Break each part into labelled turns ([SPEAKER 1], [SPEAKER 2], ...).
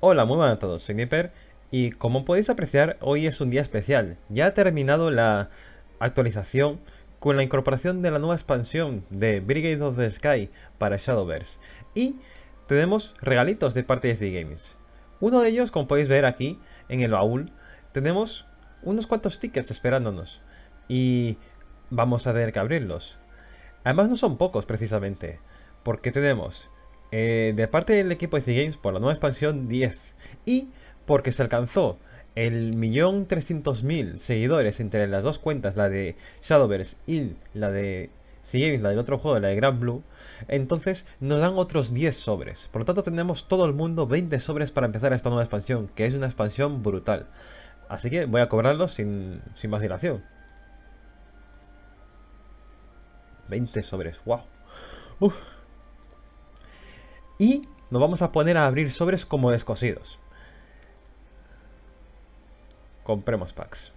[SPEAKER 1] Hola, muy buenas a todos, soy Nipper y como podéis apreciar, hoy es un día especial. Ya ha terminado la actualización con la incorporación de la nueva expansión de Brigade of the Sky para Shadowverse. Y tenemos regalitos de parte de The Games. Uno de ellos, como podéis ver aquí en el baúl, tenemos unos cuantos tickets esperándonos. Y vamos a tener que abrirlos. Además no son pocos precisamente, porque tenemos eh, de parte del equipo de The Games por la nueva expansión 10 y porque se alcanzó el millón trescientos mil seguidores entre las dos cuentas, la de Shadowverse y la de The Games, la del otro juego, la de Grand Blue, entonces nos dan otros 10 sobres. Por lo tanto tenemos todo el mundo 20 sobres para empezar esta nueva expansión, que es una expansión brutal. Así que voy a cobrarlos sin, sin más dilación. 20 sobres, wow. Y nos vamos a poner a abrir sobres como descosidos. Compremos packs.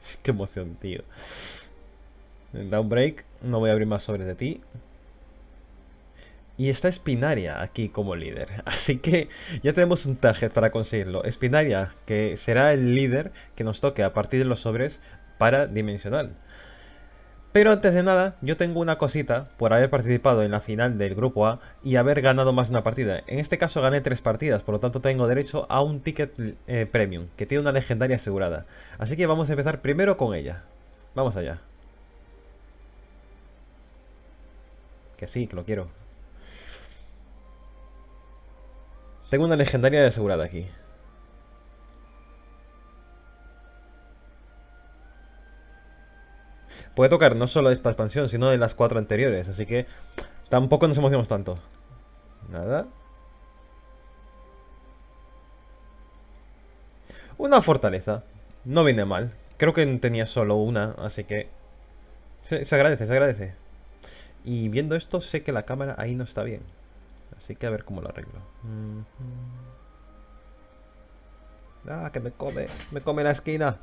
[SPEAKER 1] Qué emoción, tío. Da un break. No voy a abrir más sobres de ti. Y está Espinaria aquí como líder. Así que ya tenemos un target para conseguirlo. Espinaria, que será el líder que nos toque a partir de los sobres para Dimensional. Pero antes de nada, yo tengo una cosita por haber participado en la final del grupo A y haber ganado más de una partida. En este caso gané tres partidas, por lo tanto tengo derecho a un ticket eh, premium, que tiene una legendaria asegurada. Así que vamos a empezar primero con ella. Vamos allá. Que sí, que lo quiero. Tengo una legendaria asegurada aquí. Puede tocar no solo de esta expansión, sino de las cuatro anteriores. Así que tampoco nos emocionamos tanto. Nada. Una fortaleza. No viene mal. Creo que tenía solo una, así que... Se, se, agradece, se agradece. Y viendo esto, sé que la cámara ahí no está bien. Así que a ver cómo lo arreglo. Ah, que me come. Me come la esquina.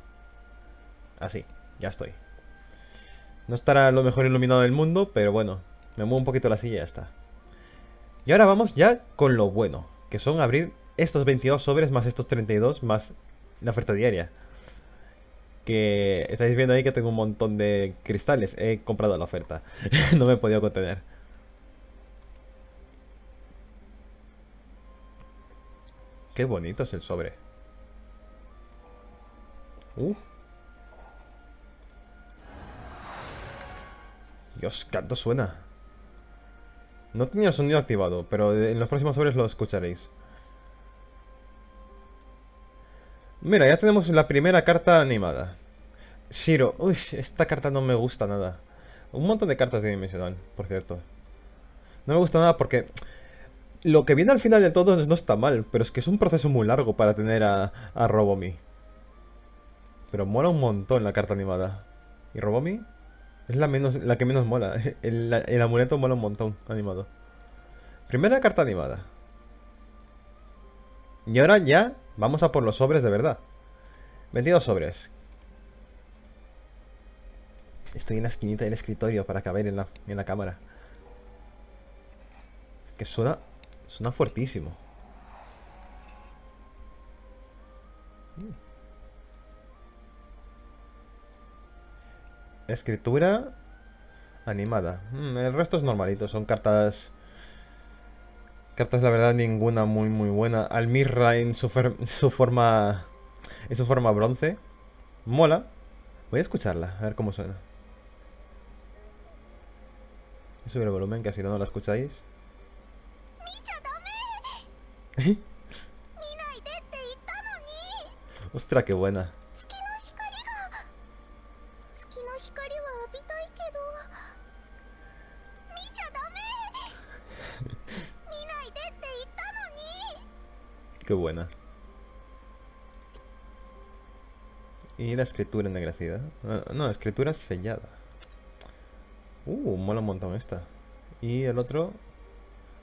[SPEAKER 1] Así, ya estoy. No estará lo mejor iluminado del mundo, pero bueno, me muevo un poquito la silla y ya está. Y ahora vamos ya con lo bueno, que son abrir estos 22 sobres más estos 32 más la oferta diaria. Que estáis viendo ahí que tengo un montón de cristales. He comprado la oferta. no me he podido contener. Qué bonito es el sobre. Uh. Dios, canto suena. No tenía el sonido activado, pero en los próximos sobres lo escucharéis. Mira, ya tenemos la primera carta animada. Shiro. Uy, esta carta no me gusta nada. Un montón de cartas de dimensional, por cierto. No me gusta nada porque... Lo que viene al final de todo no está mal, pero es que es un proceso muy largo para tener a, a Robomi. Pero mola un montón la carta animada. ¿Y Robomi? Es la, menos, la que menos mola. El, amuleto mola un montón animado. Primera carta animada. Y ahora ya vamos a por los sobres de verdad. 22 sobres. Estoy en la esquinita del escritorio para caber en la, en la cámara. Que suena... Suena fuertísimo. Escritura animada. Mm, el resto es normalito, son cartas... Cartas, la verdad, ninguna muy, muy buena. Almirra en su, su forma... En su forma bronce. Mola. Voy a escucharla, a ver cómo suena. Voy a subir el volumen, que así no la escucháis. Ostras, qué buena. Qué buena. Y la escritura ennegrecida. No, no, escritura sellada. Uh, mola un montón esta. Y el otro,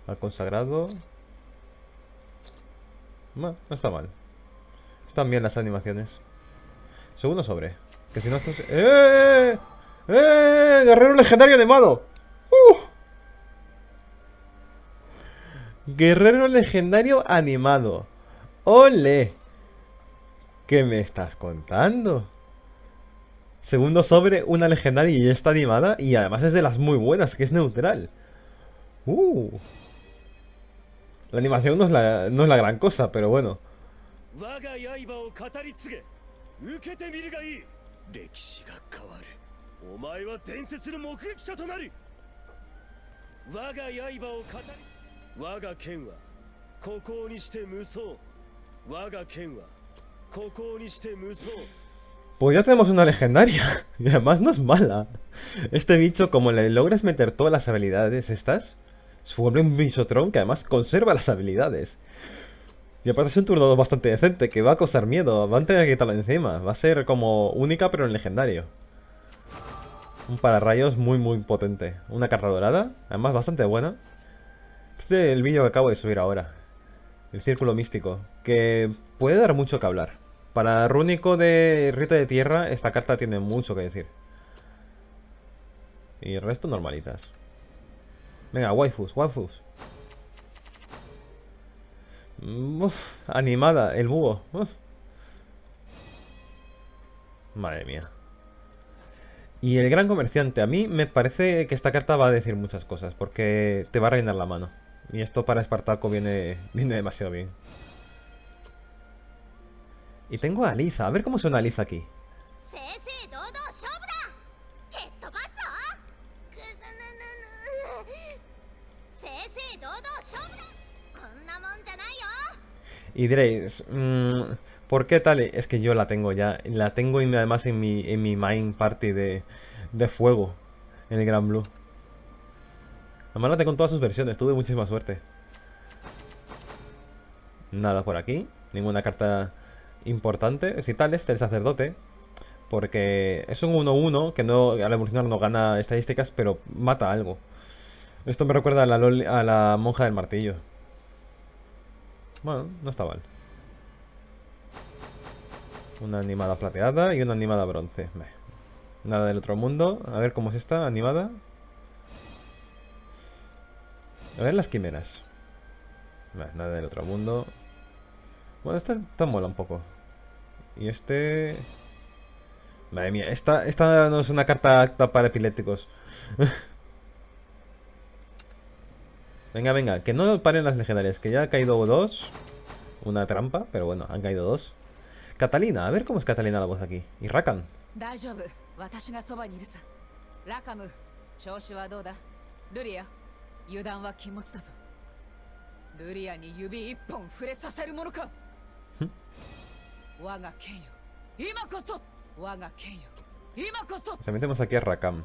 [SPEAKER 1] al consagrado. Bueno, no está mal. Están bien las animaciones. Segundo sobre. Que si no esto ¡Eh! ¡Eh! ¡Guerrero legendario animado! ¡Uh! Guerrero legendario animado. ¡Ole! ¿Qué me estás contando? Segundo sobre, una legendaria y está animada. Y además es de las muy buenas, que es neutral. Uh. La animación no es la, no es la gran cosa, pero bueno. Pues ya tenemos una legendaria. Y además no es mala. Este bicho, como le logres meter todas las habilidades estas, se vuelve un bichotron que además conserva las habilidades. Y aparte es un turno bastante decente, que va a costar miedo. Van a tener que quitarlo encima. Va a ser como única, pero en legendario. Un pararrayos muy, muy potente. Una carta dorada, además bastante buena. Este es el vídeo que acabo de subir ahora. El círculo místico. Que puede dar mucho que hablar. Para Rúnico de Rito de Tierra, esta carta tiene mucho que decir. Y el resto normalitas. Venga, waifus, waifus. Uf, animada, el búho. Madre mía. Y el gran comerciante. A mí me parece que esta carta va a decir muchas cosas. Porque te va a reinar la mano. Y esto para Espartaco viene, viene demasiado bien. Y tengo a Aliza. A ver cómo suena Aliza aquí. Y diréis, mmm, ¿por qué tal? Es que yo la tengo ya. La tengo además en mi, en mi main party de, de fuego. En el Gran Blue. Además la todas sus versiones. Tuve muchísima suerte. Nada por aquí. Ninguna carta importante. Si tal, este el sacerdote. Porque es un 1-1 que no, al evolucionar no gana estadísticas, pero mata algo. Esto me recuerda a la, a la monja del martillo. Bueno, no está mal. Una animada plateada y una animada bronce. Nada del otro mundo. A ver cómo es esta animada. A ver las quimeras. nada del otro mundo. Bueno, esta, esta mola un poco. Y este... Madre mía, esta, esta no es una carta apta para epilépticos. Venga, venga, que no paren las legendarias, que ya ha caído dos. Una trampa, pero bueno, han caído dos. Catalina, a ver cómo es Catalina la voz aquí. Y Rakan. Le metemos aquí a Rakam.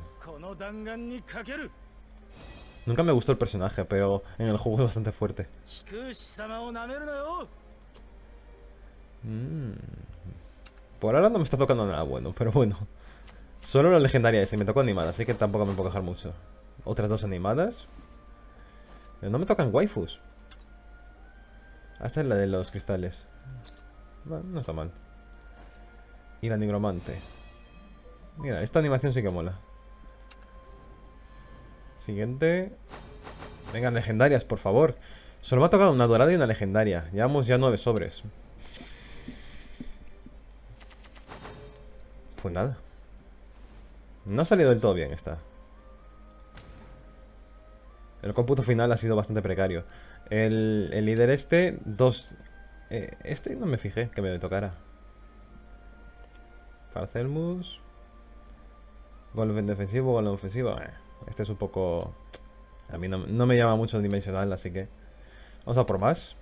[SPEAKER 1] Nunca me gustó el personaje, pero en el juego es bastante fuerte. Mm. Por ahora no me está tocando nada bueno, pero bueno. Solo la legendaria esa, me tocó animada, así que tampoco me puedo dejar mucho. Otras dos animadas. No me tocan waifus. Esta es la de los cristales. no está mal. Y la nigromante. Mira, esta animación sí que mola. Siguiente. Vengan, legendarias, por favor. Solo me ha tocado una dorada y una legendaria. Llevamos ya nueve sobres. Pues nada. No ha salido del todo bien esta. El cómputo final ha sido bastante precario. El, líder este, dos... Eh, este no me fijé que me tocara. Parcelmus. Gol defensivo, gol ofensivo. Eh. Este es un poco... A mí no, me llama mucho el dimensional, así que... Vamos a por más.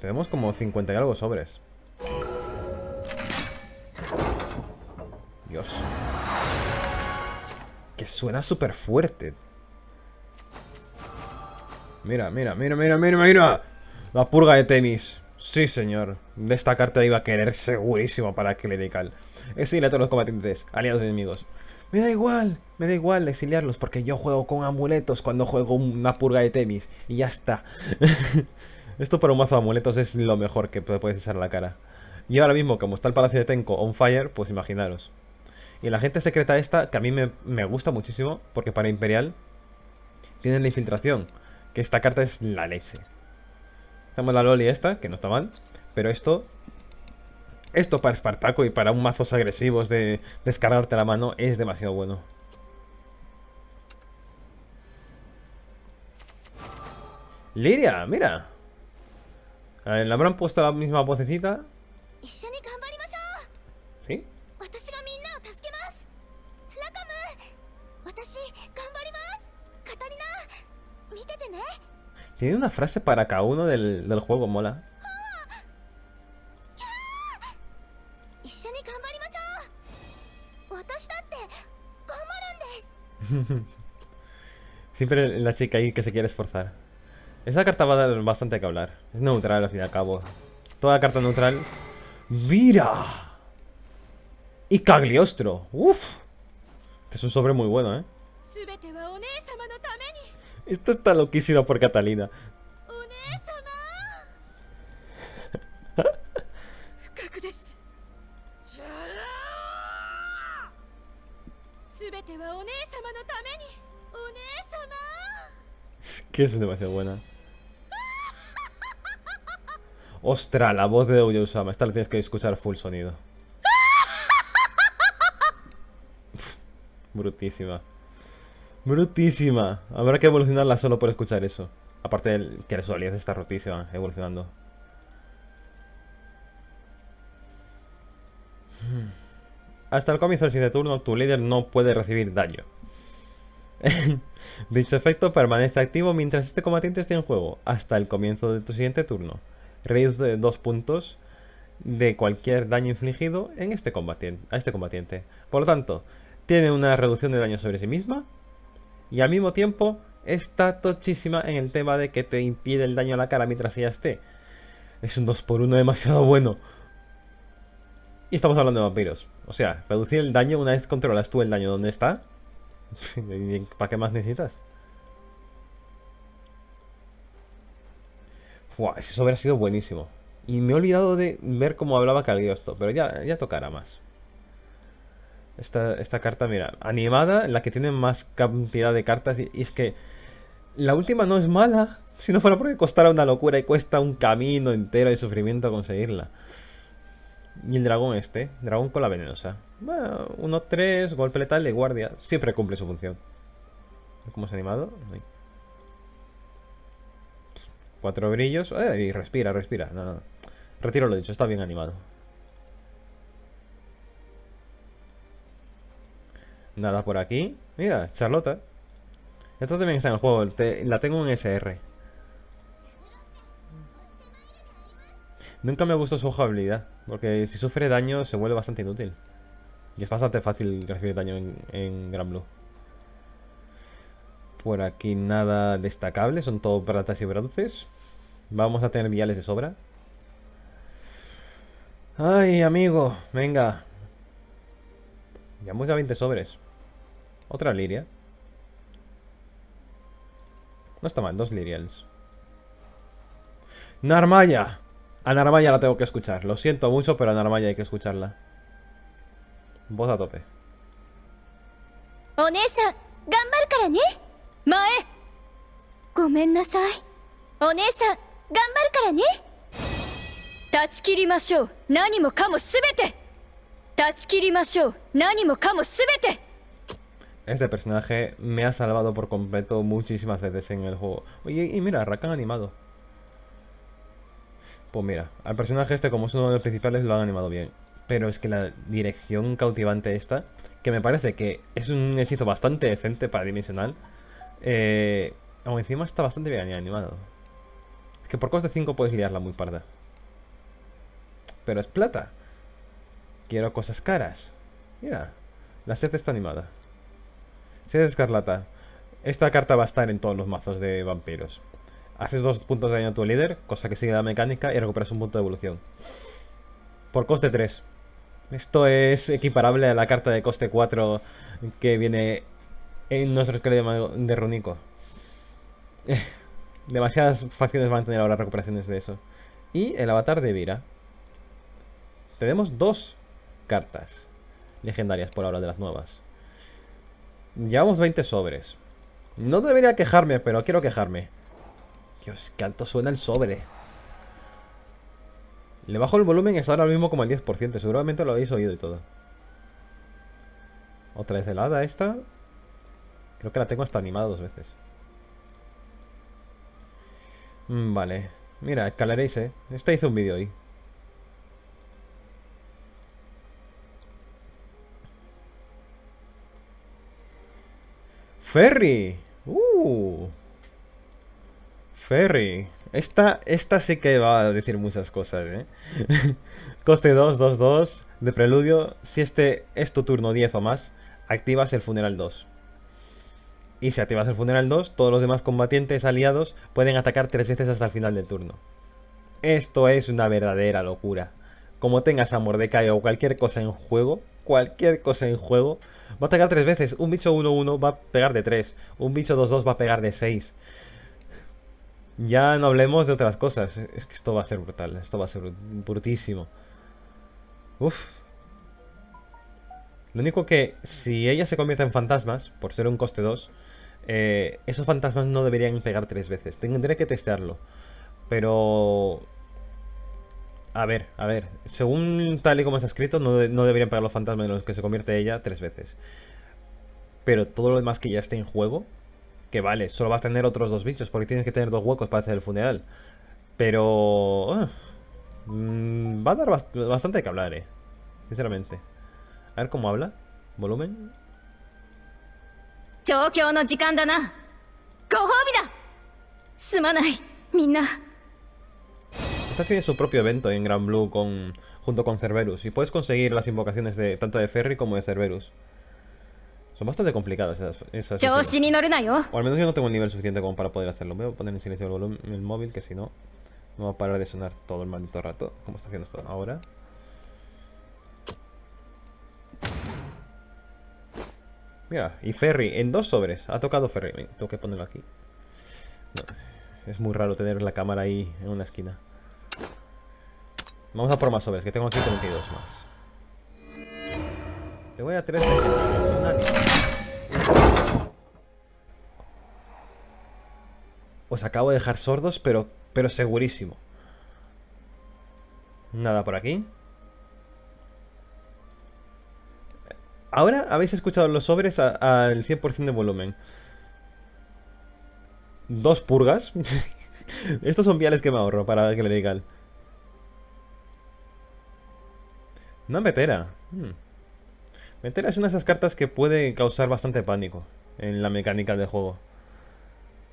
[SPEAKER 1] Tenemos como 50 y algo sobres. Dios. Que suena súper fuerte. Mira, mira, mira, mira, mira, mira. La purga de Temis. Sí, señor. De esta carta iba a querer segurísimo para Clerical. Exilia a todos los combatientes, aliados y enemigos. Me da igual, me da igual exiliarlos porque yo juego con amuletos cuando juego una purga de Temis. Y ya está. Esto para un mazo de amuletos es lo mejor que puedes echar a la cara. Y ahora mismo, como está el Palacio de Tenko on fire, pues imaginaros. Y la gente secreta esta, que a mí me, me gusta muchísimo, porque para Imperial Tienen la infiltración, que esta carta es la leche. Tenemos la Loli esta, que no está mal, pero esto... Esto para Espartaco y para un mazos agresivos de descargarte la mano es demasiado bueno. Liria, mira. A ver, ¿le habrán puesto la misma vocecita? Tiene una frase para cada uno del, del juego, mola. Siempre la chica ahí que se quiere esforzar. Esa carta va a dar bastante que hablar. Es neutral al fin y al cabo. Toda carta neutral. ¡Mira! Y Cagliostro. ¡Uf! Este es un sobre muy bueno, ¿eh? Esto está loquísimo por Catalina. que es demasiado buena. Ostras, la voz de Oyosama. Esta la tienes que escuchar full sonido. Brutísima. Brutísima. Habrá que evolucionarla solo por escuchar eso. Aparte de que la solidez está rotísima, evolucionando. Hasta el comienzo del siguiente turno, tu líder no puede recibir daño. Dicho efecto permanece activo mientras este combatiente esté en juego, hasta el comienzo de tu siguiente turno. Reduce dos puntos de cualquier daño infligido en este combatiente, a este combatiente. Por lo tanto, tiene una reducción de daño sobre sí misma y al mismo tiempo está tochísima en el tema de que te impide el daño a la cara mientras ella esté. Es un 2x1 demasiado bueno. Y estamos hablando de vampiros. O sea, reducir el daño una vez controlas tú el daño donde está. ¿Para qué más necesitas? Fua, eso hubiera sido buenísimo. Y me he olvidado de ver cómo hablaba Cagliostro, pero ya, ya tocará más. Esta, esta carta, mira, animada, la que tiene más cantidad de cartas. Y, es que la última no es mala, si no fuera porque costara una locura y cuesta un camino entero de sufrimiento conseguirla. Y el dragón este, dragón con la venenosa. Bueno, 1-3, golpe letal de guardia. Siempre cumple su función. ¿Cómo se ha animado? Cuatro brillos. Eh, y respira, respira. Retiro lo dicho, está bien animado. Nada por aquí. Mira, Charlota. Esto también está en el juego. la tengo en SR. Nunca me gustó su jugabilidad. Porque si sufre daño se vuelve bastante inútil. Y es bastante fácil recibir daño en, Gran Blue. Por aquí nada destacable. Son todo pratas y bronces. Vamos a tener viales de sobra. Ay, amigo. Venga. Llevamos ya 20 sobres. Otra liria. No está mal, dos lirials. Narmaya. A Narmaya la tengo que escuchar. Lo siento mucho, pero a Narmaya hay que escucharla. Voz a tope.
[SPEAKER 2] Onesa, gambar kara ne. Mae. Gomen nasai. Onesa, gambar kara ne. Tachikirimashou. Nani mo kamo subete. Tachikirimashou. Nani mo kamo subete.
[SPEAKER 1] Este personaje me ha salvado por completo muchísimas veces en el juego. Oye, y mira, Rakan animado. Pues mira, al personaje este, como es uno de los principales, lo han animado bien. Pero es que la dirección cautivante esta, que me parece que es un hechizo bastante decente para dimensional, eh, aún encima está bastante bien animado. Es que por coste 5 puedes liarla muy parda. Pero es plata. Quiero cosas caras. Mira, la sed está animada. Sed escarlata. Esta carta va a estar en todos los mazos de vampiros. Haces dos puntos de daño a tu líder, cosa que sigue la mecánica, y recuperas un punto de evolución. Por coste 3. Esto es equiparable a la carta de coste 4 que viene en nuestro esqueleto de Runico. Demasiadas facciones van a tener ahora recuperaciones de eso. Y el avatar de Vira. Tenemos dos cartas legendarias por ahora de las nuevas. Llevamos 20 sobres. No debería quejarme, pero quiero quejarme. Dios, qué alto suena el sobre. Le bajo el volumen y está ahora mismo como al 10%. Seguramente lo habéis oído y todo. Otra vez helada esta. Creo que la tengo hasta animada dos veces. Mm, vale. Mira, escalaréis, eh. Esta hizo un vídeo hoy. Ferry. Uh. Ferry. Esta, esta sí que va a decir muchas cosas, ¿eh? Coste 2, 2, 2 de preludio. Si este es tu turno 10 o más, activas el funeral 2. Y si activas el funeral 2, todos los demás combatientes aliados pueden atacar tres veces hasta el final del turno. Esto es una verdadera locura. Como tengas a Mordecai o cualquier cosa en juego, cualquier cosa en juego, va a atacar tres veces. Un bicho 1-1 va a pegar de 3. Un bicho 2-2 va a pegar de 6. Ya no hablemos de otras cosas. Es que esto va a ser brutal. Esto va a ser brutísimo. Uf. Lo único que si ella se convierte en fantasmas, por ser un coste 2, eh, esos fantasmas no deberían pegar tres veces. Tendré que testearlo. Pero... A ver, a ver. Según tal y como está escrito, no, no deberían pegar los fantasmas en los que se convierte ella tres veces. Pero todo lo demás que ya esté en juego, que vale, solo vas a tener otros dos bichos porque tienes que tener dos huecos para hacer el funeral. Pero... Mm, va a dar bastante que hablar, eh. Sinceramente. A ver cómo habla. Volumen. Esta tiene su propio evento en Gran Blue con, junto con Cerberus. Y puedes conseguir las invocaciones de tanto de Ferry como de Cerberus. Son bastante complicadas esas, esas O al menos yo no tengo el nivel suficiente como para poder hacerlo. Voy a poner en silencio el, volumen, el móvil, que si no, no va a parar de sonar todo el maldito rato, como está haciendo esto ahora. Mira, y Ferry, en dos sobres. Ha tocado Ferry. tengo que ponerlo aquí. es muy raro tener la cámara ahí en una esquina. Vamos a por más sobres, que tengo aquí 32 más. Te voy a tres Os acabo de dejar sordos, pero, pero segurísimo. Nada por aquí. Ahora habéis escuchado los sobres al 100% de volumen. Dos purgas. Estos son viales que me ahorro para que le Una metera. Hmm. Meter es una de esas cartas que puede causar bastante pánico en la mecánica del juego.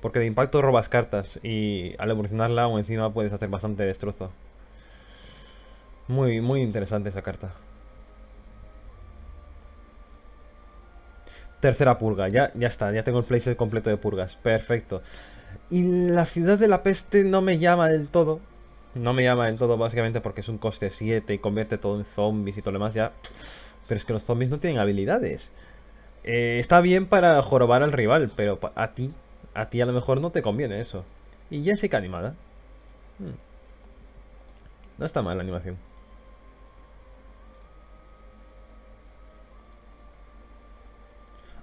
[SPEAKER 1] Porque de impacto robas cartas y al evolucionarla o encima puedes hacer bastante destrozo. Muy, muy interesante esa carta. Tercera purga, ya, ya está, ya tengo el playset completo de purgas. Perfecto. Y la ciudad de la peste no me llama del todo. No me llama del todo básicamente porque es un coste 7 y convierte todo en zombies y todo lo demás ya... Pero es que los zombies no tienen habilidades. Eh, está bien para jorobar al rival, pero a ti, a ti a lo mejor no te conviene eso. Y Jessica animada. Hmm. No está mal la animación.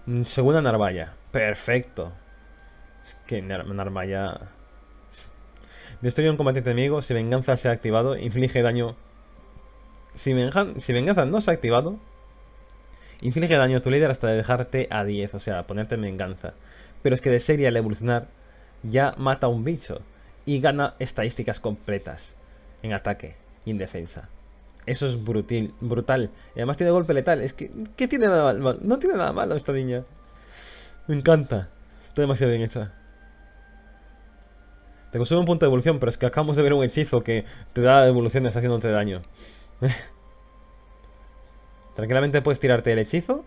[SPEAKER 1] Mm, segunda Narvaya. Perfecto. Es que Narvaya... Destruye un combatiente enemigo. Si venganza se ha activado, inflige daño... Si, venganza no se ha activado, Inflige daño a tu líder hasta dejarte a 10, o sea, ponerte en venganza. Pero es que de serie al evolucionar ya mata a un bicho y gana estadísticas completas en ataque y en defensa. Eso es brutal, brutal. Y además tiene golpe letal. Es que, ¿qué tiene nada malo? No tiene nada malo esta niña. Me encanta. Está demasiado bien hecha. Te consume un punto de evolución, pero es que acabamos de ver un hechizo que te da evoluciones haciéndote daño. Tranquilamente puedes tirarte el hechizo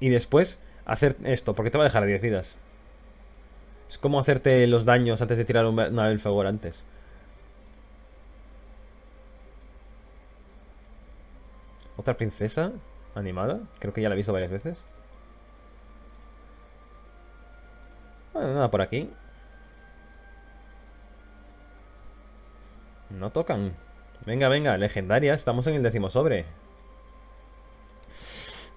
[SPEAKER 1] y después hacer esto, porque te va a dejar 10 vidas. Es como hacerte los daños antes de tirar una Elfagor antes. ¿Otra princesa animada? Creo que ya la he visto varias veces. Bueno, nada por aquí. No tocan. Venga, venga, legendarias. Estamos en el décimo sobre.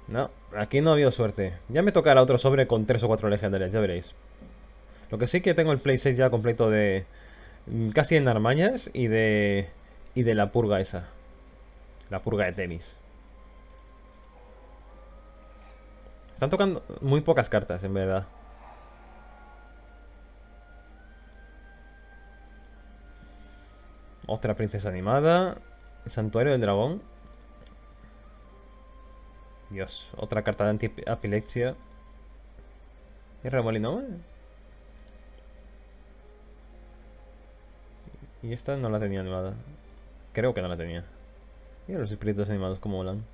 [SPEAKER 1] No, aquí no ha habido suerte. Ya me tocará otro sobre con tres o cuatro legendarias, ya veréis. Lo que sí que tengo el playset ya completo de... mm, Casi en armañas y de... Y de la purga esa. La purga de Temis. Están tocando muy pocas cartas, en verdad. Otra princesa animada. Santuario del dragón. Dios, otra carta de anti-apilepsia. ¿Y remolino? Y esta no la tenía animada. Creo que no la tenía. Mira los espíritus animados como volan.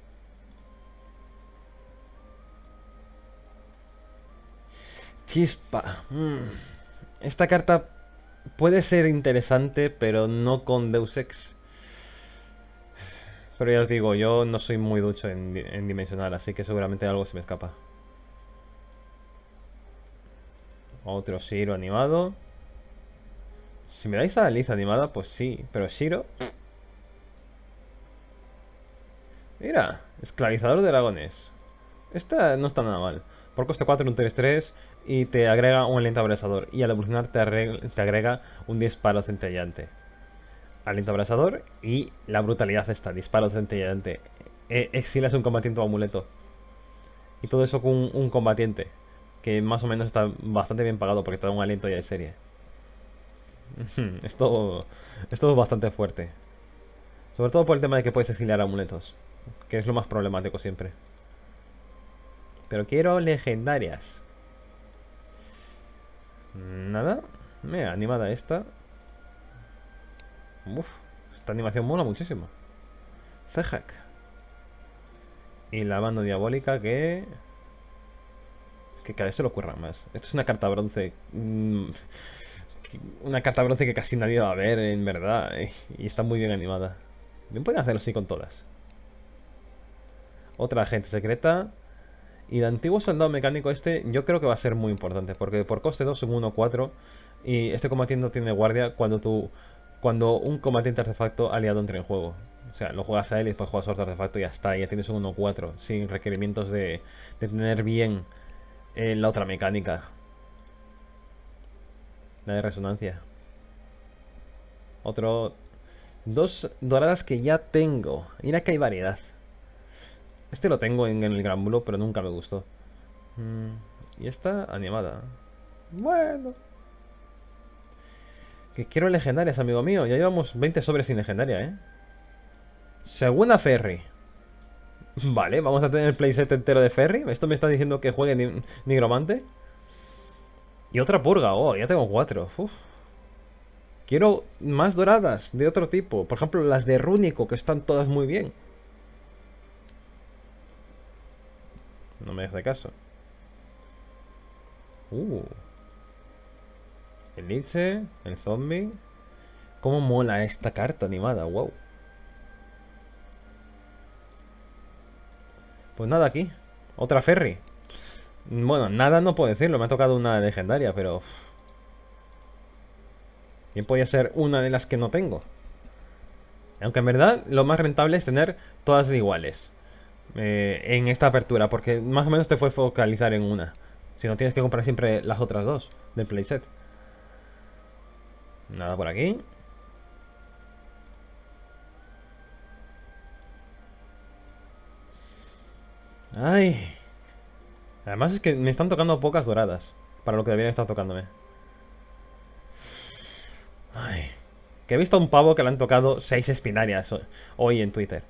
[SPEAKER 1] Chispa. Mm. Esta carta puede ser interesante, pero no con Deus Ex. Pero ya os digo, yo no soy muy ducho en, en dimensional, así que seguramente algo se me escapa. Otro Shiro animado. Si me dais a Liz animada, pues sí. Pero Shiro... Mira, esclavizador de dragones. Esta no está nada mal. Por coste 4, un 3-3 y te agrega un aliento abrasador. Y al evolucionar te, agrega un disparo centellante. Aliento abrasador y la brutalidad está, disparo centellante. E- exilas un combatiente o amuleto. Y todo eso con un, un combatiente. Que más o menos está bastante bien pagado porque te da un aliento ya de serie. Esto, esto es bastante fuerte. Sobre todo por el tema de que puedes exiliar amuletos. Que es lo más problemático siempre. Pero quiero legendarias. Nada. Mira, animada esta. Uf, esta animación mola muchísimo. Fejak. Y la mano diabólica que... Es que cada vez se lo ocurra más. Esto es una carta bronce. mm, Una carta bronce que casi nadie va a ver, en verdad. Y está muy bien animada. Bien pueden hacerlo así con todas. Otra agente secreta. Y el antiguo soldado mecánico este yo creo que va a ser muy importante. Porque por coste 2 son 1-4. Y este combatiente tiene guardia cuando tú... Cuando un combatiente artefacto aliado entre en juego. O sea, lo juegas a él y después juegas otro artefacto y ya está. Ya tienes un 1-4. Sin requerimientos de, de tener bien eh, la otra mecánica. La de resonancia. Otro... Dos doradas que ya tengo. Mira que hay variedad. Este lo tengo en, en el Gran Bulo, pero nunca me gustó. Mm, y esta animada. Bueno. Que quiero legendarias, amigo mío. Ya llevamos 20 sobres sin legendaria, ¿eh? Segunda Ferry. Vale, vamos a tener el playset entero de Ferry. ¿Esto me está diciendo que juegue ni- Nigromante? Y otra purga. Oh, ya tengo cuatro. Uf. Quiero más doradas de otro tipo. Por ejemplo, las de Rúnico, que están todas muy bien. No me hace caso. Uh. El Liche, el zombie. ¿Cómo mola esta carta animada? Wow. Pues nada aquí. Otra ferry. Bueno, nada no puedo decirlo. Me ha tocado una legendaria, pero... Bien podía ser una de las que no tengo. Aunque en verdad lo más rentable es tener todas iguales. Eh, en esta apertura. Porque más o menos te fue focalizar en una. Si no tienes que comprar siempre las otras dos del playset. Nada por aquí. Ay. Además es que me están tocando pocas doradas. Para lo que deberían estar tocándome. Ay. Que he visto a un pavo que le han tocado 6 espinarias ho- hoy en Twitter.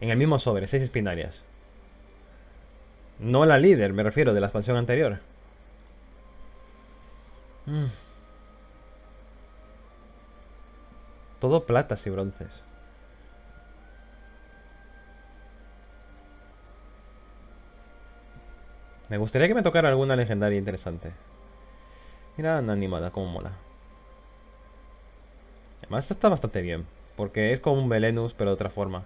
[SPEAKER 1] En el mismo sobre, 6 espinarias. No la líder, me refiero, de la expansión anterior. Mm. Todo platas y bronces. Me gustaría que me tocara alguna legendaria interesante. Mira, una animada, como mola. Además, esta está bastante bien. Porque es como un Velenus, pero de otra forma.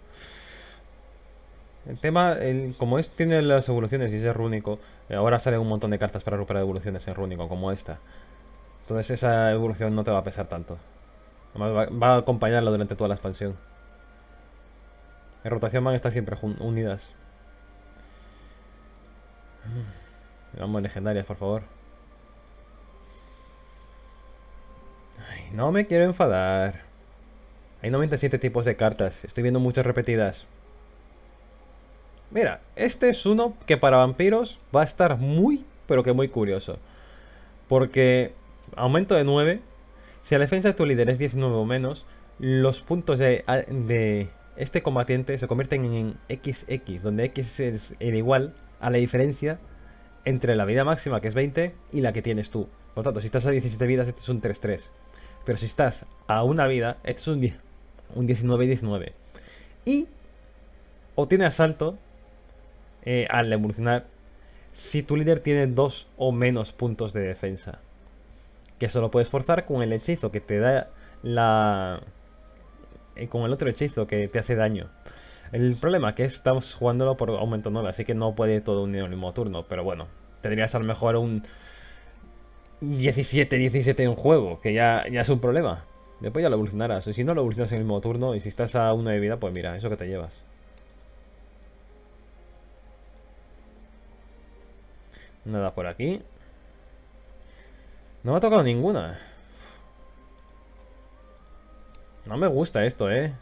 [SPEAKER 1] El tema, el- como es, tiene las evoluciones y es rúnico, eh, ahora salen un montón de cartas para recuperar evoluciones en rúnico, como esta. Entonces esa evolución no te va a pesar tanto. Además va, a acompañarla durante toda la expansión. En rotación van a estar siempre unidas. Vamos legendarias, por favor. No me quiero enfadar. Hay 97 tipos de cartas. Estoy viendo muchas repetidas. Mira, este es uno que para vampiros va a estar muy, pero que muy curioso. Porque aumento de 9. Si la defensa de tu líder es 19 o menos, los puntos de, de este combatiente se convierten en XX, donde X es el igual a la diferencia entre la vida máxima, que es 20, y la que tienes tú. Por lo tanto, si estás a 17 vidas, este es un 3-3. Pero si estás a una vida, este es un, un 19-19. Y obtiene asalto eh, al evolucionar si tu líder tiene dos o menos puntos de defensa. Que solo puedes forzar con el hechizo que te da la... Eh, con el otro hechizo que te hace daño. El problema es que estamos jugándolo por aumento 9, así que no puede todo un mismo turno. Pero bueno, tendrías a lo mejor un 17-17 en juego, que ya, ya es un problema. Después ya lo evolucionarás. Y si no lo evolucionas en el mismo turno, y si estás a una de vida, pues mira, eso que te llevas. Nada por aquí. No me ha tocado ninguna. No me gusta esto, eh.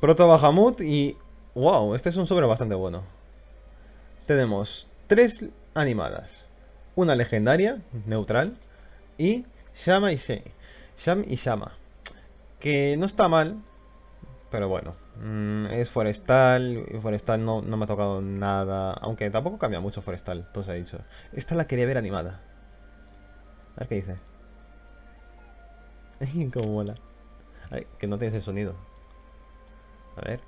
[SPEAKER 1] Proto Bahamut y... ¡Wow! Este es un sobre bastante bueno. Tenemos tres animadas. Una legendaria, neutral. Y Shama y Shei. Sham y Shama. Que no está mal. Pero bueno. Mm, es forestal. Forestal no, no me ha tocado nada. Aunque tampoco cambia mucho forestal. Entonces he dicho. Esta la quería ver animada. A ver qué dice. Cómo mola. Ay, que no tienes el sonido. A ver.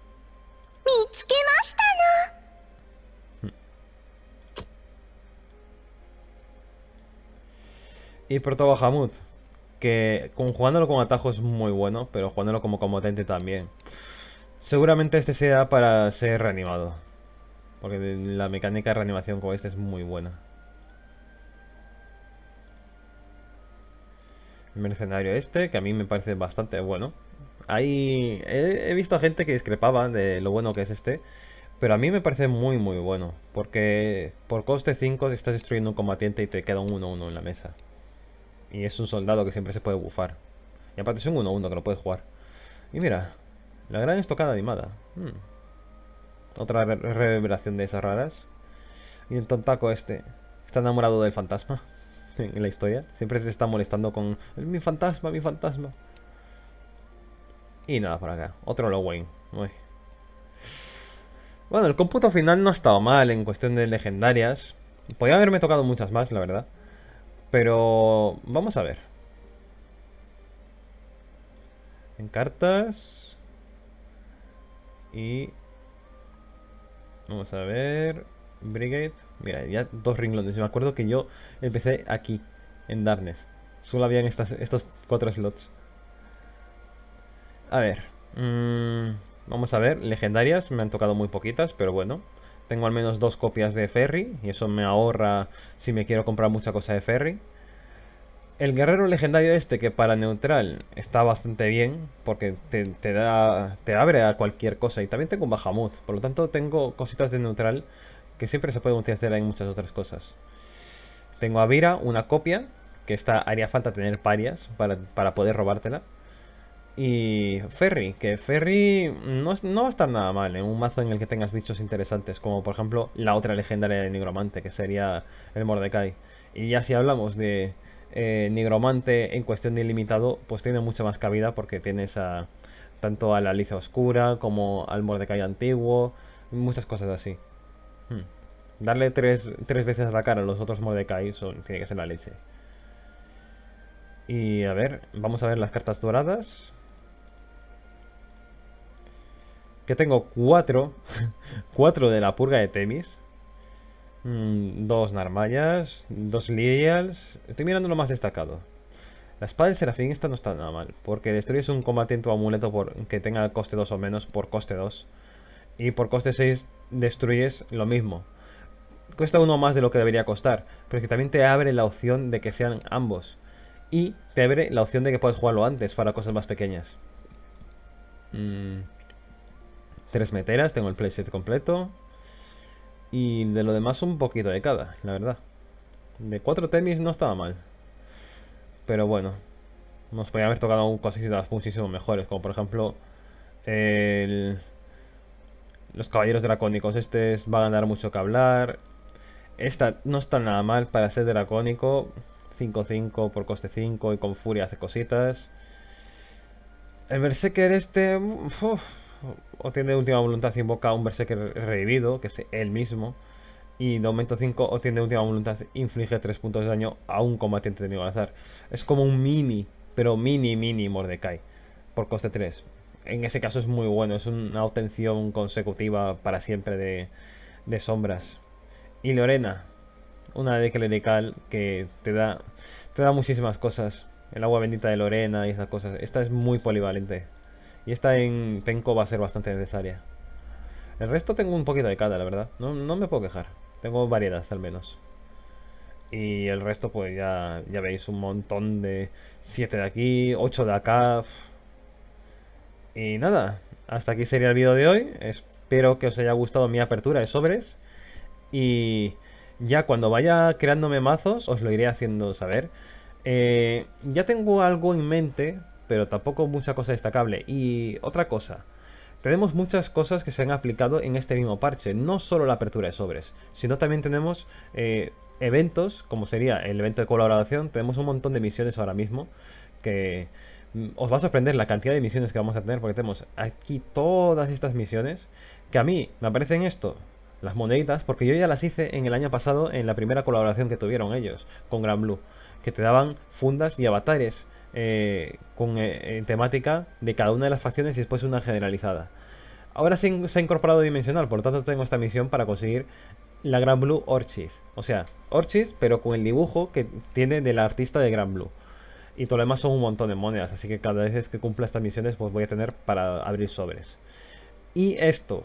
[SPEAKER 1] Y Proto Bahamut, que jugándolo con atajo es muy bueno, pero jugándolo como combatente también. Seguramente este sea para ser reanimado. Porque la mecánica de reanimación con este es muy buena. El mercenario este, que a mí me parece bastante bueno. Hay, he, visto a gente que discrepaba de lo bueno que es este. Pero a mí me parece muy muy bueno. Porque por coste 5 estás destruyendo un combatiente y te queda un 1-1 en la mesa. Y es un soldado que siempre se puede bufar. Y aparte es un 1-1 que lo puedes jugar. Y mira, la gran estocada animada. Hmm. Otra reverberación de esas raras. Y el tontaco este. Está enamorado del fantasma. en la historia. Siempre se está molestando con... Mi fantasma, mi fantasma. Y nada por acá. Otro Lowain. Bueno, el cómputo final no ha estado mal en cuestión de legendarias. Podría haberme tocado muchas más, la verdad. Pero vamos a ver. En cartas. Y... Vamos a ver. Brigade. Mira, ya dos ringlones. Me acuerdo que yo empecé aquí, en Darkness. Solo habían estas, estos cuatro slots. A ver. Mm, vamos a ver. Legendarias me han tocado muy poquitas, pero bueno. Tengo al menos dos copias de Ferry y eso me ahorra si me quiero comprar mucha cosa de Ferry. El guerrero legendario este que para neutral está bastante bien porque te, da, te abre a cualquier cosa y también tengo un Bahamut, por lo tanto tengo cositas de neutral que siempre se pueden utilizar en muchas otras cosas. Tengo a Vira, una copia, que está, haría falta tener parias para, para poder robártela. Y Ferry, que Ferry no, no, va a estar nada mal en un mazo en el que tengas bichos interesantes, como por ejemplo la otra legendaria de Nigromante, que sería el Mordecai. Y ya si hablamos de eh, Nigromante en cuestión de ilimitado, pues tiene mucha más cabida porque tienes a, tanto a la Liza Oscura como al Mordecai antiguo, muchas cosas así. Hmm. Darle tres, tres, veces a la cara a los otros Mordecai tiene que ser la leche. Y a ver, vamos a ver las cartas doradas. Que tengo cuatro. cuatro de la purga de Temis. Mm, dos Narmayas. Dos Lilials. Estoy mirando lo más destacado. La espada del serafín esta no está nada mal. Porque destruyes un combate en tu amuleto por, que tenga coste 2 o menos por coste 2. Y por coste 6 destruyes lo mismo. Cuesta uno más de lo que debería costar. Pero es que también te abre la opción de que sean ambos. Y te abre la opción de que puedas jugarlo antes para cosas más pequeñas. Mmm 3 meteras, tengo el playset completo. Y de lo demás un poquito de cada, la verdad. De 4 temis no estaba mal. Pero bueno, nos podía haber tocado cositas muchísimo mejores, como por ejemplo el... los caballeros dracónicos. Este es, va a ganar mucho que hablar. Esta no está nada mal para ser dracónico. 5-5 por coste 5 y con furia hace cositas. El Berserker este... Uf, o tiene última voluntad y invoca a un Berserker revivido, que es él mismo. Y de aumento 5 o tiene última voluntad inflige 3 puntos de daño a un combatiente de al azar. Es como un mini, pero mini mini Mordecai. Por coste 3. En ese caso es muy bueno, es una obtención consecutiva para siempre de, de sombras. Y Lorena, una de clerical que te da, te da muchísimas cosas. El agua bendita de Lorena y esas cosas. Esta es muy polivalente. Y esta en Tenko va a ser bastante necesaria. El resto tengo un poquito de cada, la verdad. No, no me puedo quejar. Tengo variedad al menos. Y el resto pues ya, ya veis un montón de 7 de aquí, 8 de acá. Y nada, hasta aquí sería el vídeo de hoy. Espero que os haya gustado mi apertura de sobres. Y ya cuando vaya creándome mazos os lo iré haciendo saber. Eh, ya tengo algo en mente, pero tampoco mucha cosa destacable. Y otra cosa, tenemos muchas cosas que se han aplicado en este mismo parche. No solo la apertura de sobres, sino también tenemos eh, eventos, como sería el evento de colaboración. Tenemos un montón de misiones ahora mismo que mm, os va a sorprender la cantidad de misiones que vamos a tener porque tenemos aquí todas estas misiones que a mí me aparecen esto las moneditas, porque yo ya las hice en el año pasado en la primera colaboración que tuvieron ellos con Gran Blue, que te daban fundas y avatares eh, con eh, temática de cada una de las facciones y después una generalizada. Ahora se, ha incorporado dimensional, por lo tanto tengo esta misión para conseguir la Gran Blue Orchid. O sea, Orchid, pero con el dibujo que tiene del artista de Gran Blue. Y todo lo demás son un montón de monedas, así que cada vez que cumpla estas misiones pues voy a tener para abrir sobres. Y esto,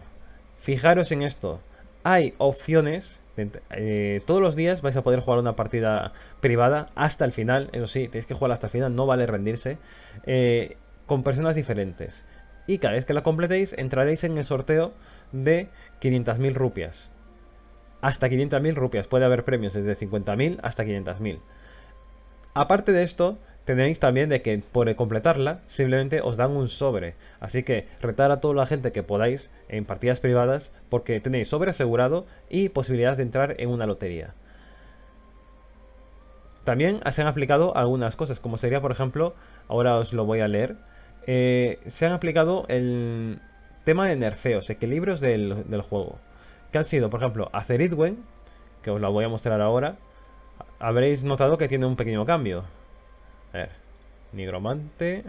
[SPEAKER 1] fijaros en esto hay opciones. Eh, todos los días vais a poder jugar una partida privada hasta el final. Eso sí, tenéis que jugar hasta el final, no vale rendirse. Eh, con personas diferentes. Y cada vez que la completéis, entraréis en el sorteo de 500.000 rupias. Hasta 500.000 rupias. Puede haber premios desde 50.000 hasta 500.000. Aparte de esto, tenéis también de que por completarla simplemente os dan un sobre. Así que retar a toda la gente que podáis en partidas privadas porque tenéis sobre asegurado y posibilidad de entrar en una lotería. También se han aplicado algunas cosas, como sería por ejemplo, ahora os lo voy a leer, eh, se han aplicado el tema de nerfeos, equilibrios del, juego. Que han sido, por ejemplo, Azeridwen, que os lo voy a mostrar ahora, habréis notado que tiene un pequeño cambio. A ver. Nigromante.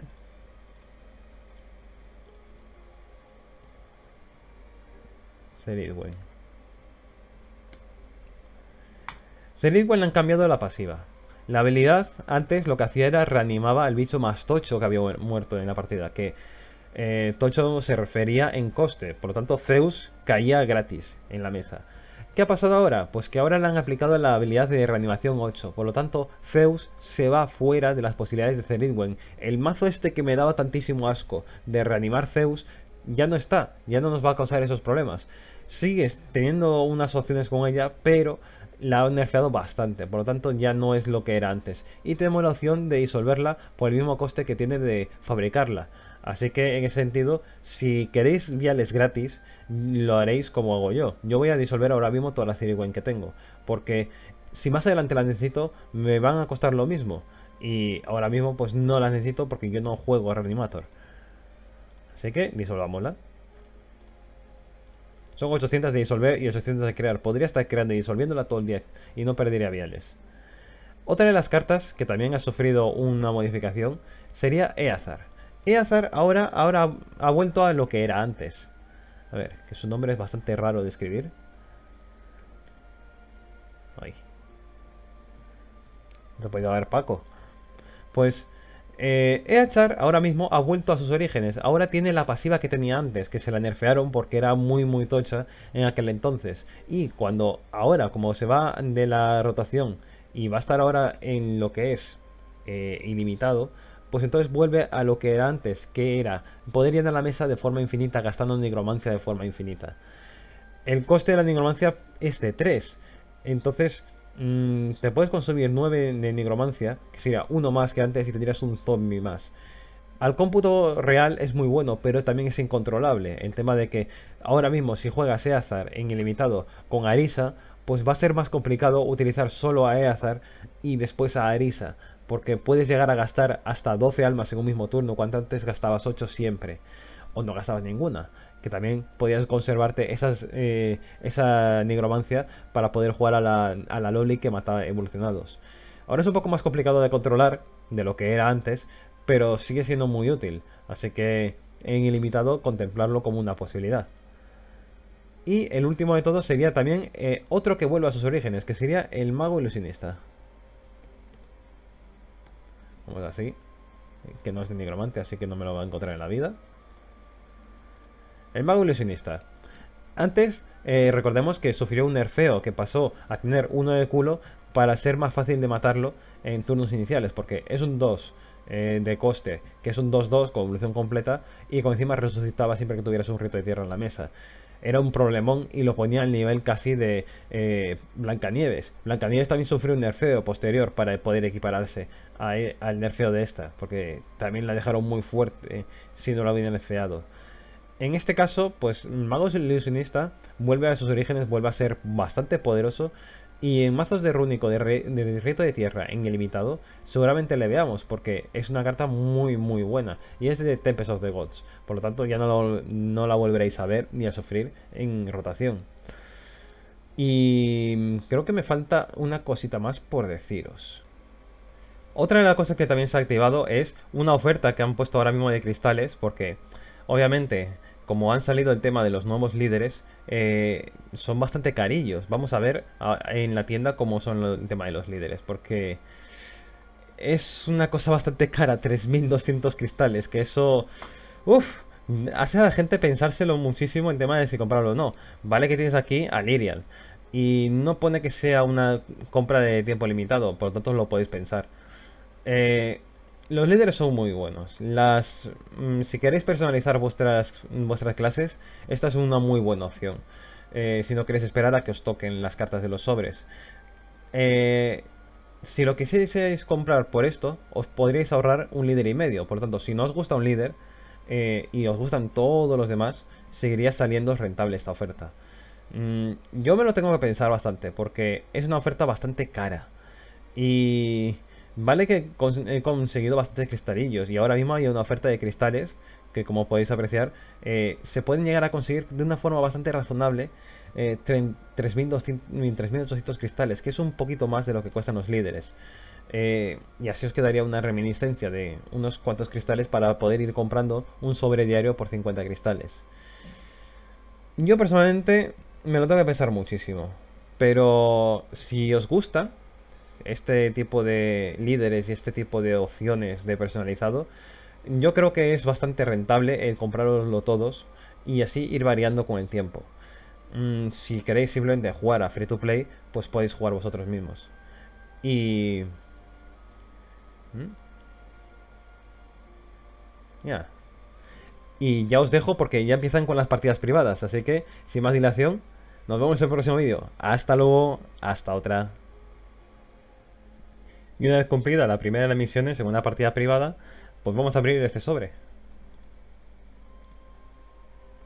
[SPEAKER 1] Ceridwen. Ceridwen le han cambiado la pasiva. La habilidad antes lo que hacía era reanimaba al bicho más tocho que había muerto en la partida. Que eh, tocho se refería en coste. Por lo tanto Zeus caía gratis en la mesa. ¿Qué ha pasado ahora? Pues que ahora le han aplicado la habilidad de reanimación 8. Por lo tanto, Zeus se va fuera de las posibilidades de Ceridwen. El mazo este que me daba tantísimo asco de reanimar Zeus ya no está. Ya no nos va a causar esos problemas. Sigues teniendo unas opciones con ella, pero la han nerfeado bastante, por lo tanto ya no es lo que era antes. Y tenemos la opción de disolverla por el mismo coste que tiene de fabricarla. Así que en ese sentido, si queréis viales gratis, lo haréis como hago yo. Yo voy a disolver ahora mismo toda la Ciriwen que tengo. Porque si más adelante la necesito, me van a costar lo mismo. Y ahora mismo pues no la necesito porque yo no juego a Reanimator. Así que disolvámosla. Son 800 de disolver y 800 de crear. Podría estar creando y disolviéndola todo el día y no perdería viales. Otra de las cartas que también ha sufrido una modificación sería Eazar. Eazar ahora, ahora ha vuelto a lo que era antes. A ver, que su nombre es bastante raro de escribir. Ahí. No puede haber Paco. Pues eh, Eachar ahora mismo ha vuelto a sus orígenes. Ahora tiene la pasiva que tenía antes, que se la nerfearon porque era muy muy tocha en aquel entonces. Y cuando ahora, como se va de la rotación y va a estar ahora en lo que es eh, ilimitado, pues entonces vuelve a lo que era antes, que era poder llenar la mesa de forma infinita gastando nigromancia de forma infinita. El coste de la nigromancia es de 3, entonces mm, te puedes consumir 9 de nigromancia, que sería uno más que antes y tendrías un zombie más. Al cómputo real es muy bueno, pero también es incontrolable. El tema de que ahora mismo si juegas Eazar en ilimitado con Arisa, pues va a ser más complicado utilizar solo a Eazar y después a Arisa porque puedes llegar a gastar hasta 12 almas en un mismo turno, cuando antes gastabas 8 siempre, o no gastabas ninguna, que también podías conservarte esas, eh, esa nigromancia para poder jugar a la, a la Loli que mataba evolucionados. Ahora es un poco más complicado de controlar de lo que era antes, pero sigue siendo muy útil, así que en ilimitado contemplarlo como una posibilidad. Y el último de todos sería también eh, otro que vuelve a sus orígenes, que sería el mago ilusionista. Vamos así. Que no es de nigromante, así que no me lo va a encontrar en la vida. El mago ilusionista. Antes, eh, recordemos que sufrió un nerfeo que pasó a tener uno de culo para ser más fácil de matarlo en turnos iniciales, porque es un 2 eh, de coste, que es un 2-2 con evolución completa, y con encima resucitaba siempre que tuvieras un rito de tierra en la mesa era un problemón y lo ponía al nivel casi de eh, Blancanieves. Blancanieves también sufrió un nerfeo posterior para poder equipararse e, al nerfeo de esta, porque también la dejaron muy fuerte si no lo habían nerfeado. En este caso, pues Magos Ilusionista vuelve a sus orígenes, vuelve a ser bastante poderoso y en mazos de rúnico de, rito de tierra en ilimitado, seguramente le veamos, porque es una carta muy muy buena. Y es de Tempest of the Gods. Por lo tanto, ya no, no la volveréis a ver ni a sufrir en rotación. Y creo que me falta una cosita más por deciros. Otra de las cosas que también se ha activado es una oferta que han puesto ahora mismo de cristales, porque obviamente como han salido el tema de los nuevos líderes, eh, son bastante carillos. Vamos a ver en la tienda cómo son el tema de los líderes, porque es una cosa bastante cara, 3200 cristales, que eso... Uf, hace a la gente pensárselo muchísimo en tema de si comprarlo o no. Vale que tienes aquí a Lirial, y no pone que sea una compra de tiempo limitado, por lo tanto lo podéis pensar. Eh, los líderes son muy buenos. Las, mm, si queréis personalizar vuestras, vuestras clases, esta es una muy buena opción. Eh, si no queréis esperar a que os toquen las cartas de los sobres. Eh, si lo quisierais comprar por esto, os podríais ahorrar un líder y medio. Por lo tanto, si no os gusta un líder eh, y os gustan todos los demás, seguiría saliendo rentable esta oferta. Mm, yo me lo tengo que pensar bastante, porque es una oferta bastante cara. Y Vale que he conseguido bastantes cristalillos y ahora mismo hay una oferta de cristales que como podéis apreciar eh, se pueden llegar a conseguir de una forma bastante razonable eh, 3.800 cristales, que es un poquito más de lo que cuestan los líderes. Eh, y así os quedaría una reminiscencia de unos cuantos cristales para poder ir comprando un sobre diario por 50 cristales. Yo personalmente me lo tengo que pensar muchísimo. Pero si os gusta, este tipo de líderes y este tipo de opciones de personalizado, yo creo que es bastante rentable el comprarlo todos y así ir variando con el tiempo. Mm, si queréis simplemente jugar a free to play, pues podéis jugar vosotros mismos. Y... ¿Mm? Ya. Y ya os dejo porque ya empiezan con las partidas privadas, así que sin más dilación, nos vemos en el próximo vídeo. Hasta luego, hasta otra. Y una vez cumplida la primera de las misiones en una partida privada, pues vamos a abrir este sobre.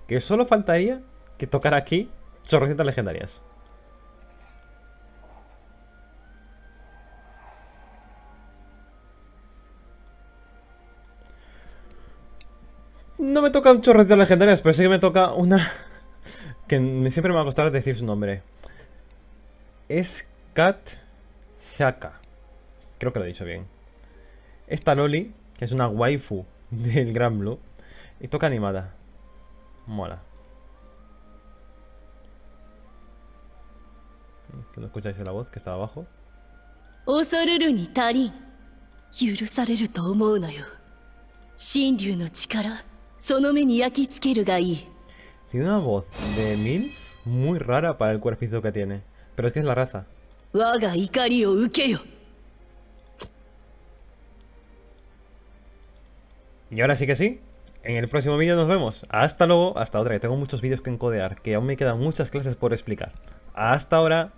[SPEAKER 1] Que solo faltaría que tocar aquí chorrocientas legendarias. No me toca un chorrocientas legendarias, pero sí que me toca una... que siempre me va a costar decir su nombre. Es Kat Shaka. Creo que lo he dicho bien. Esta Loli, que es una waifu del Gran Blue, y toca animada. Mola. ¿No escucháis la voz que está abajo? Tiene una voz de mil muy rara para el cuerpito que tiene. Pero es que es la raza. Y ahora sí que sí, en el próximo vídeo nos vemos. Hasta luego, hasta otra, que tengo muchos vídeos que encodear, que aún me quedan muchas clases por explicar. Hasta ahora.